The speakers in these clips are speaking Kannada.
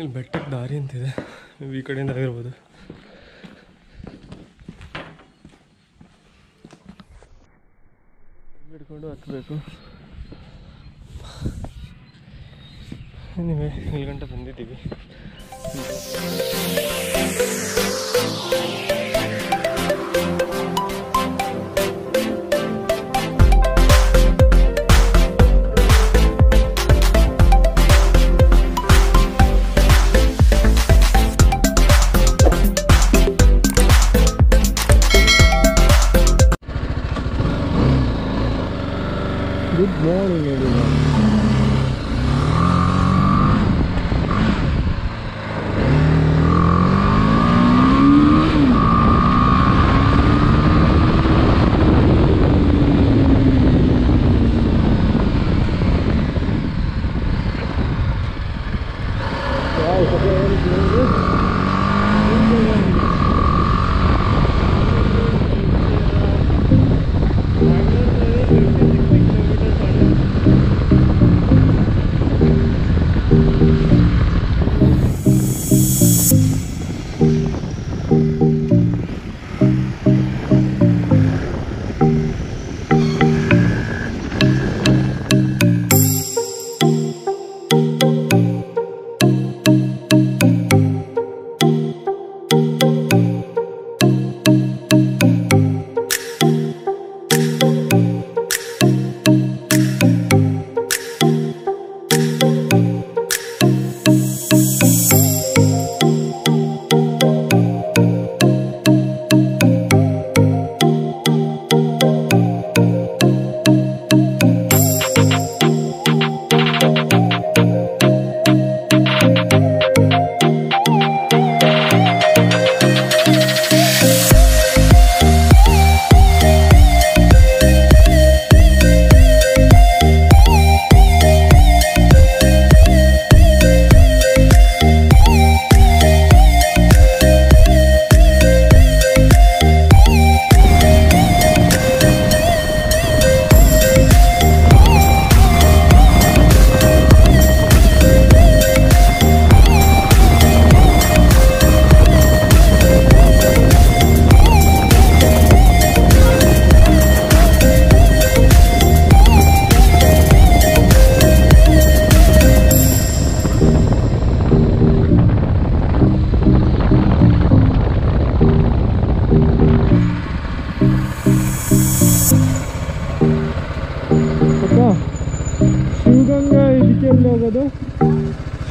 ಇಲ್ಲಿ ಬೆಟ್ಟಕ್ಕೆ ದಾರಿ ಅಂತಿದೆ. ಈ ಕಡೆಯಿಂದ ಆಗಿರ್ಬೋದು ಹಿಡ್ಕೊಂಡು ಹತ್ತಬೇಕು ನೀವೇ ಇಲ್ಲಿ ಗಂಟೆ ಬಂದಿದ್ದೀವಿ.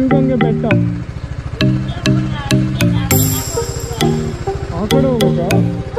즐거운 발동 아 그러고 가?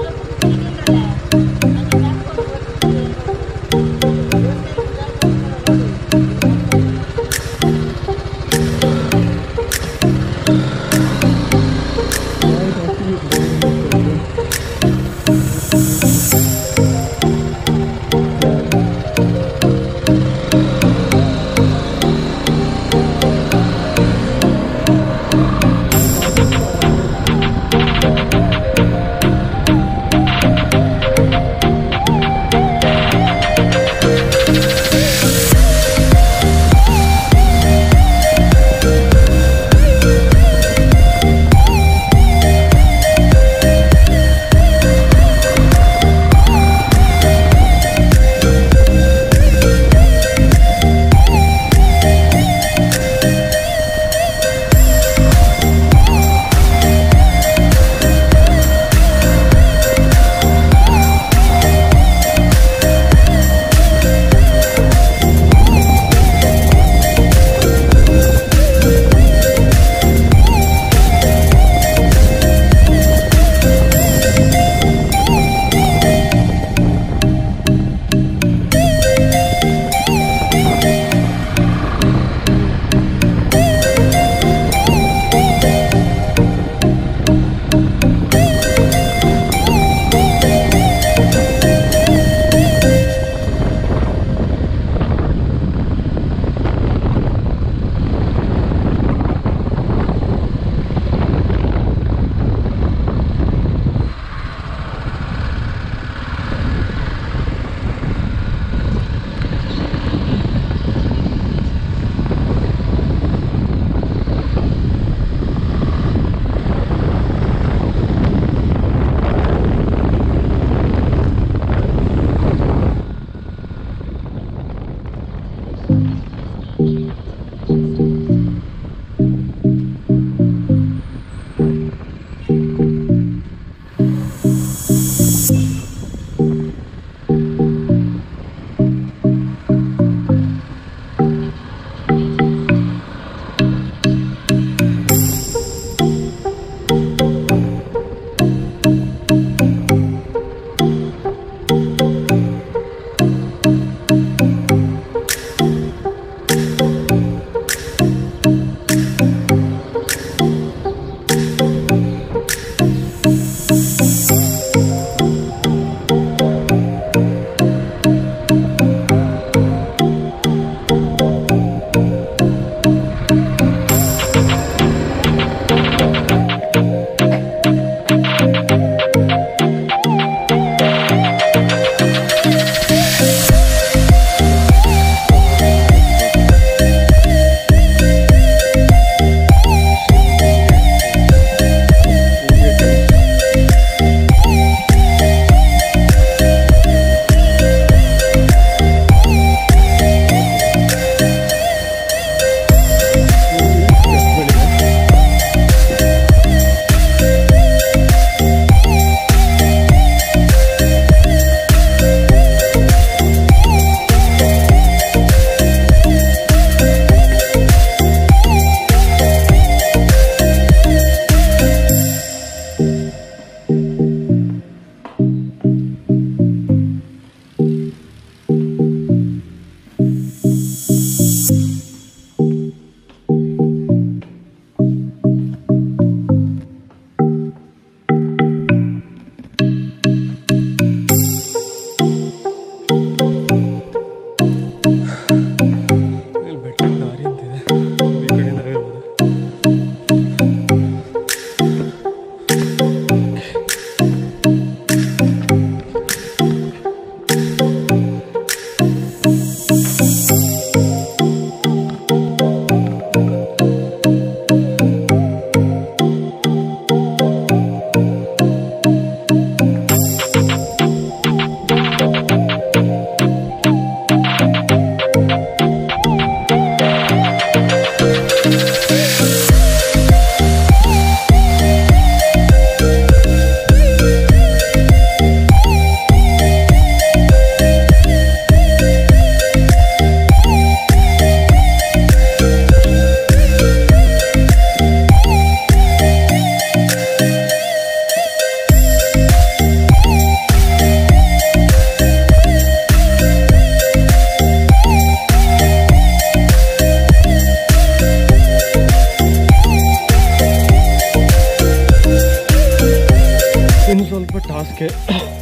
ಅದಕ್ಕೆ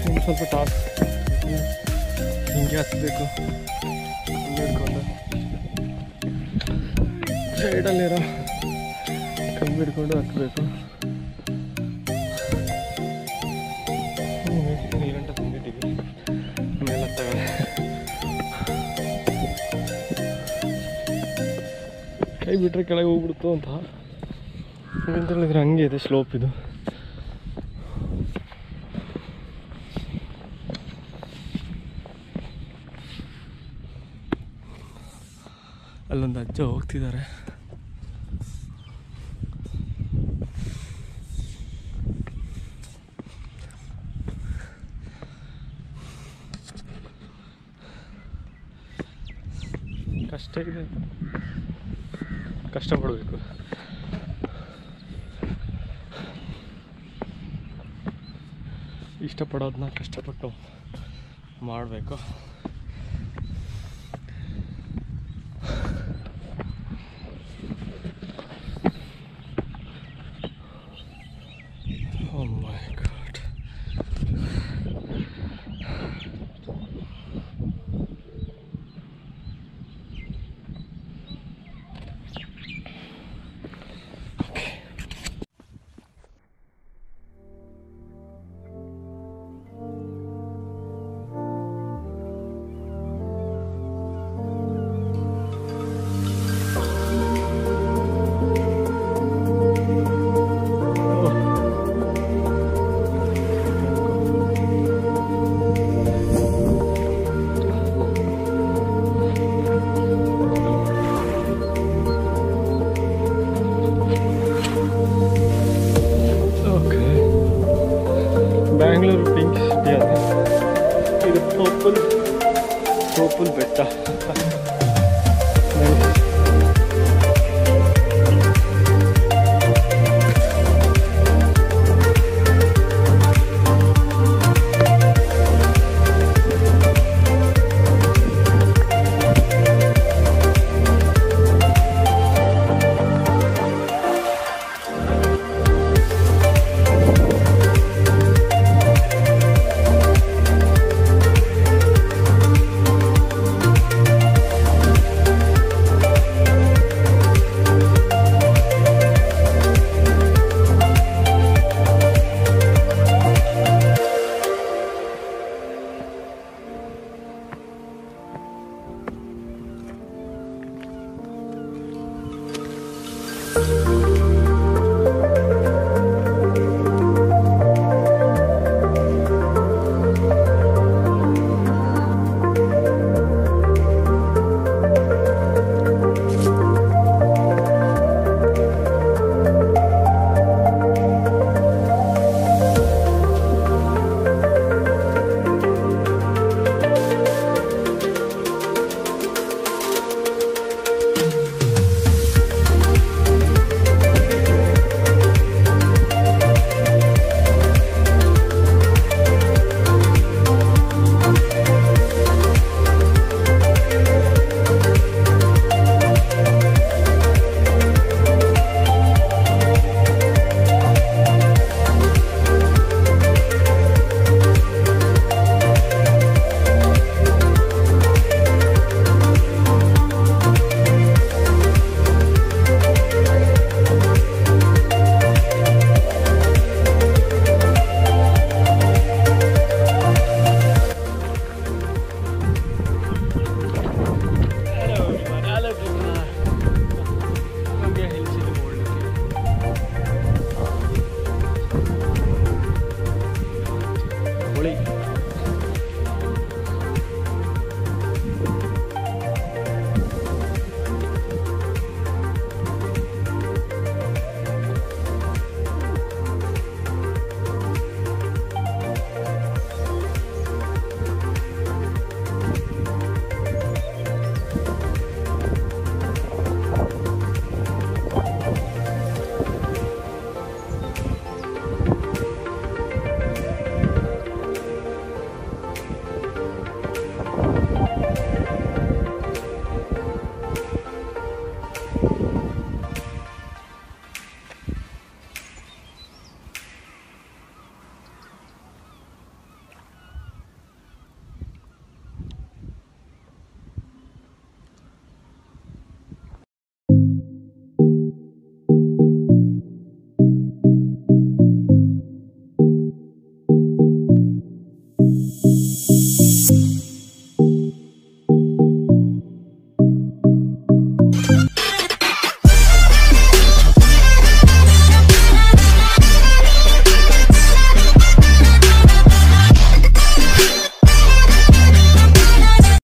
ಇನ್ನು ಸ್ವಲ್ಪ ಟಾಸ್ ಹಿಂಗೆ ಹತ್ತಬೇಕು ಹಿಡ್ಕೊಂಡು ಸೈಡಲ್ಲಿರೋ ಕಮ್ಮಿ ಹಿಡ್ಕೊಂಡು ಹತ್ತಬೇಕು ಆಮೇಲೆ ಕೈ ಬಿಟ್ಟರೆ ಕೆಳಗೆ ಹೋಗ್ಬಿಡ್ತು ಅಂತ. ಅಂತ ಹೇಳಿದ್ರೆ ಹಂಗೆ ಇದೆ ಸ್ಲೋಪ್ ಇದು. ಅಲ್ಲೊಂದು ಅಜ್ಜ ಹೋಗ್ತಿದ್ದಾರೆ. ಕಷ್ಟ ಇದೆ. ಕಷ್ಟಪಡಬೇಕು ಇಷ್ಟಪಡೋದನ್ನ ಕಷ್ಟಪಟ್ಟು ಮಾಡಬೇಕು. Thank you.